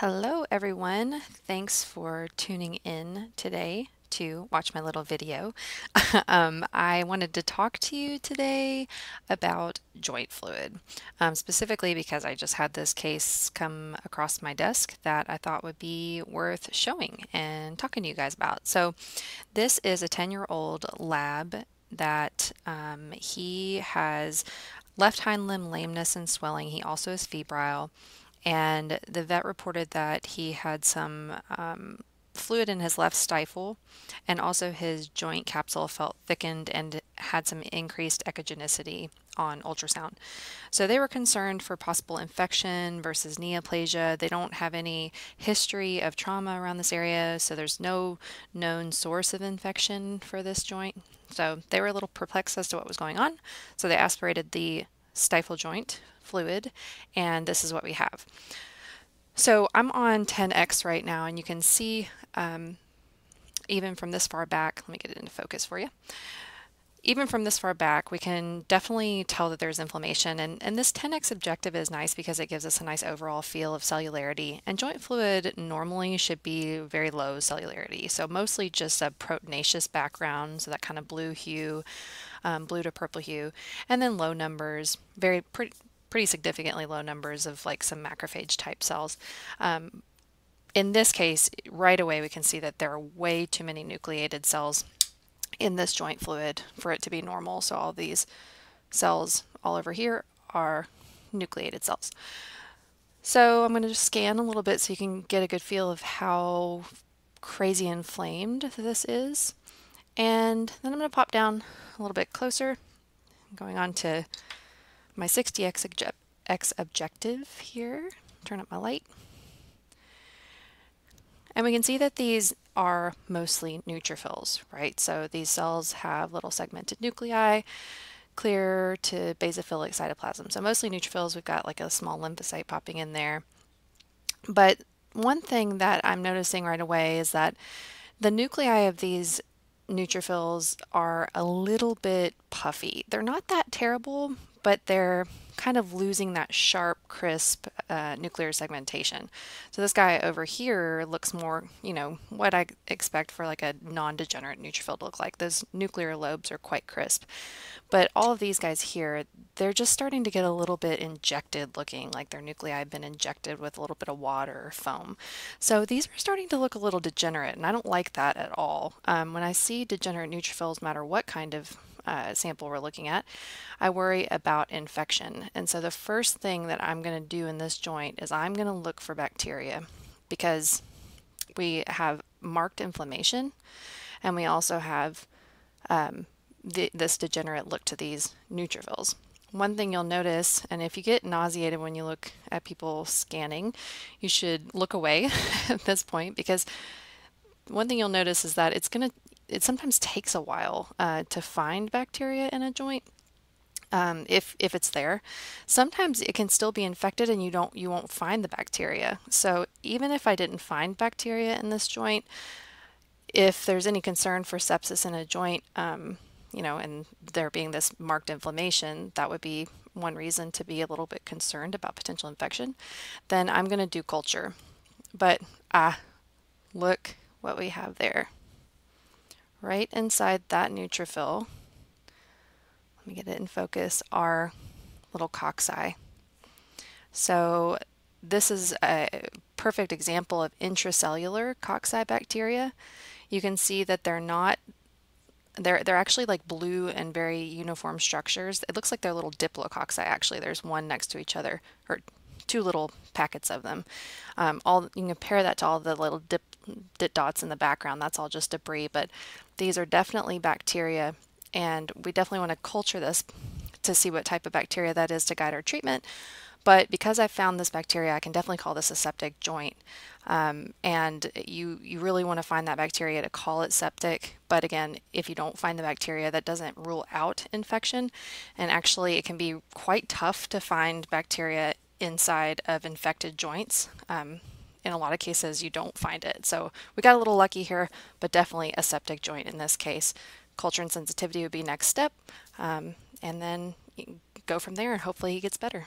Hello everyone. Thanks for tuning in today to watch my little video. um, I wanted to talk to you today about joint fluid, um, specifically because I just had this case come across my desk that I thought would be worth showing and talking to you guys about. So this is a 10-year-old lab that um, he has left hind limb lameness and swelling. He also is febrile and the vet reported that he had some um, fluid in his left stifle and also his joint capsule felt thickened and had some increased echogenicity on ultrasound. So they were concerned for possible infection versus neoplasia. They don't have any history of trauma around this area, so there's no known source of infection for this joint. So they were a little perplexed as to what was going on. So they aspirated the stifle joint fluid, and this is what we have. So I'm on 10x right now, and you can see um, even from this far back, let me get it into focus for you. Even from this far back, we can definitely tell that there's inflammation, and, and this 10x objective is nice because it gives us a nice overall feel of cellularity, and joint fluid normally should be very low cellularity, so mostly just a proteinaceous background, so that kind of blue hue, um, blue to purple hue, and then low numbers, very pretty, pretty significantly low numbers of like some macrophage type cells. Um, in this case, right away we can see that there are way too many nucleated cells in this joint fluid for it to be normal. So all these cells all over here are nucleated cells. So I'm going to just scan a little bit so you can get a good feel of how crazy inflamed this is. And then I'm going to pop down a little bit closer, going on to my 60x X objective here. Turn up my light. And we can see that these are mostly neutrophils, right? So these cells have little segmented nuclei, clear to basophilic cytoplasm. So mostly neutrophils, we've got like a small lymphocyte popping in there. But one thing that I'm noticing right away is that the nuclei of these neutrophils are a little bit puffy. They're not that terrible, but they're kind of losing that sharp, crisp uh, nuclear segmentation. So this guy over here looks more, you know, what I expect for like a non-degenerate neutrophil to look like. Those nuclear lobes are quite crisp. But all of these guys here, they're just starting to get a little bit injected looking, like their nuclei have been injected with a little bit of water or foam. So these are starting to look a little degenerate, and I don't like that at all. Um, when I see degenerate neutrophils, no matter what kind of uh, sample we're looking at, I worry about infection. And so the first thing that I'm going to do in this joint is I'm going to look for bacteria because we have marked inflammation and we also have um, the, this degenerate look to these neutrophils. One thing you'll notice, and if you get nauseated when you look at people scanning, you should look away at this point because one thing you'll notice is that it's going to it sometimes takes a while uh, to find bacteria in a joint. Um, if if it's there, sometimes it can still be infected and you don't you won't find the bacteria. So even if I didn't find bacteria in this joint, if there's any concern for sepsis in a joint, um, you know, and there being this marked inflammation, that would be one reason to be a little bit concerned about potential infection. Then I'm going to do culture. But ah, look what we have there right inside that neutrophil, let me get it in focus, are little cocci. So this is a perfect example of intracellular cocci bacteria. You can see that they're not they're they're actually like blue and very uniform structures. It looks like they're little diplococci actually. There's one next to each other or two little packets of them. Um, all you can compare that to all the little dip, dip dots in the background. That's all just debris, but these are definitely bacteria, and we definitely want to culture this to see what type of bacteria that is to guide our treatment. But because I found this bacteria, I can definitely call this a septic joint. Um, and you, you really want to find that bacteria to call it septic. But again, if you don't find the bacteria, that doesn't rule out infection. And actually, it can be quite tough to find bacteria inside of infected joints. Um, in a lot of cases, you don't find it. So we got a little lucky here, but definitely a septic joint in this case. Culture and sensitivity would be next step, um, and then go from there and hopefully he gets better.